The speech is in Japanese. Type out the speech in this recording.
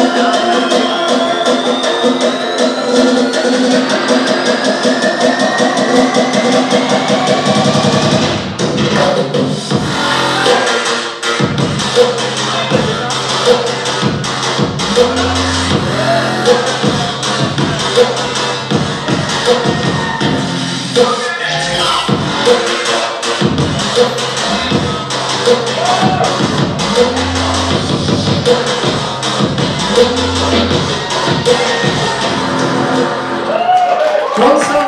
Let's go. Johnson.